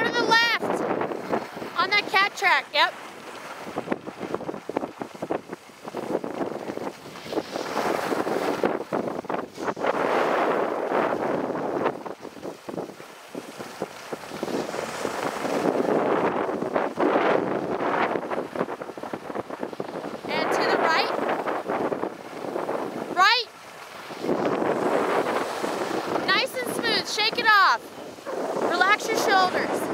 Go to the left. On that cat track. Yep. And to the right. Right. Nice and smooth. Shake it off. Relax your shoulders.